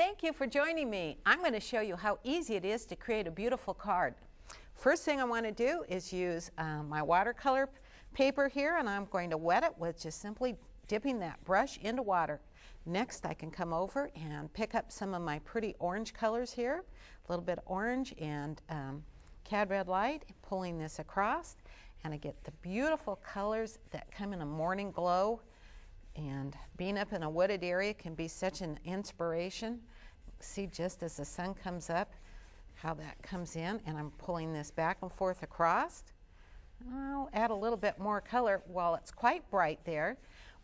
Thank you for joining me. I'm going to show you how easy it is to create a beautiful card. First thing I want to do is use um, my watercolor paper here and I'm going to wet it with just simply dipping that brush into water. Next I can come over and pick up some of my pretty orange colors here, a little bit of orange and um, cad red light, pulling this across and I get the beautiful colors that come in a morning glow and being up in a wooded area can be such an inspiration. See just as the sun comes up how that comes in and I'm pulling this back and forth across. I'll add a little bit more color while it's quite bright there.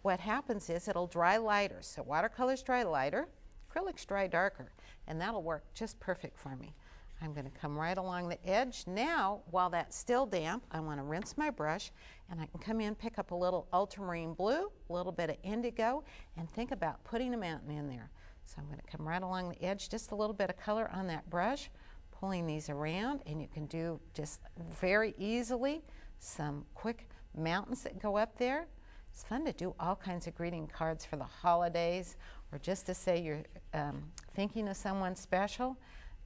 What happens is it'll dry lighter. So watercolors dry lighter, acrylics dry darker, and that'll work just perfect for me. I'm going to come right along the edge. Now, while that's still damp, I want to rinse my brush and I can come in, pick up a little ultramarine blue, a little bit of indigo, and think about putting a mountain in there. So I'm going to come right along the edge, just a little bit of color on that brush, pulling these around, and you can do just very easily some quick mountains that go up there. It's fun to do all kinds of greeting cards for the holidays or just to say you're um, thinking of someone special.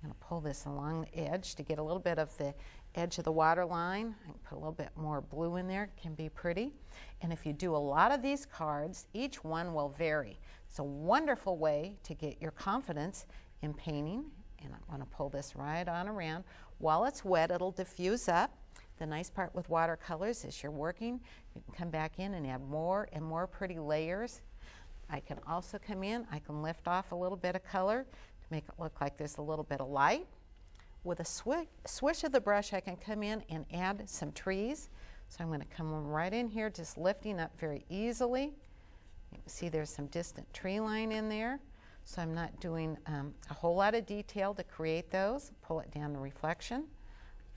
I'm going to pull this along the edge to get a little bit of the edge of the water line. I can put a little bit more blue in there, it can be pretty. And if you do a lot of these cards, each one will vary. It's a wonderful way to get your confidence in painting. And I'm going to pull this right on around. While it's wet, it'll diffuse up. The nice part with watercolors is you're working, you can come back in and add more and more pretty layers. I can also come in, I can lift off a little bit of color make it look like there's a little bit of light. With a swish, swish of the brush, I can come in and add some trees. So I'm going to come right in here, just lifting up very easily. You can see there's some distant tree line in there. So I'm not doing um, a whole lot of detail to create those. Pull it down to reflection.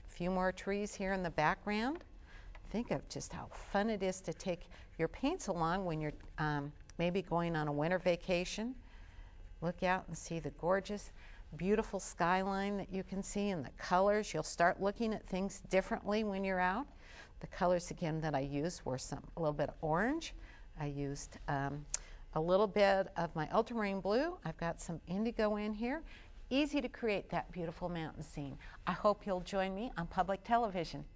A few more trees here in the background. Think of just how fun it is to take your paints along when you're um, maybe going on a winter vacation Look out and see the gorgeous, beautiful skyline that you can see and the colors. You'll start looking at things differently when you're out. The colors again that I used were some a little bit of orange. I used um, a little bit of my ultramarine blue. I've got some indigo in here. Easy to create that beautiful mountain scene. I hope you'll join me on public television.